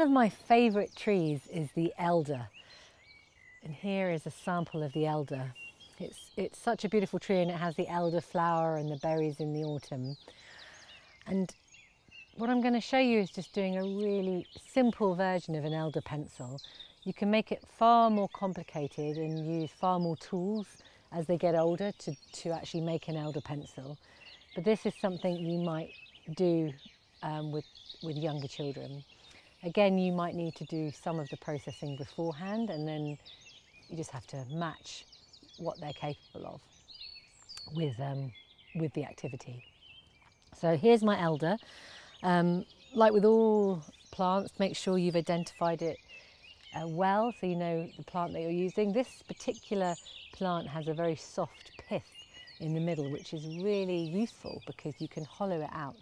One of my favourite trees is the elder. And here is a sample of the elder. It's, it's such a beautiful tree and it has the elder flower and the berries in the autumn. And what I'm going to show you is just doing a really simple version of an elder pencil. You can make it far more complicated and use far more tools as they get older to, to actually make an elder pencil. But this is something you might do um, with, with younger children. Again, you might need to do some of the processing beforehand and then you just have to match what they're capable of with, um, with the activity. So here's my elder. Um, like with all plants, make sure you've identified it uh, well so you know the plant that you're using. This particular plant has a very soft pith in the middle which is really useful because you can hollow it out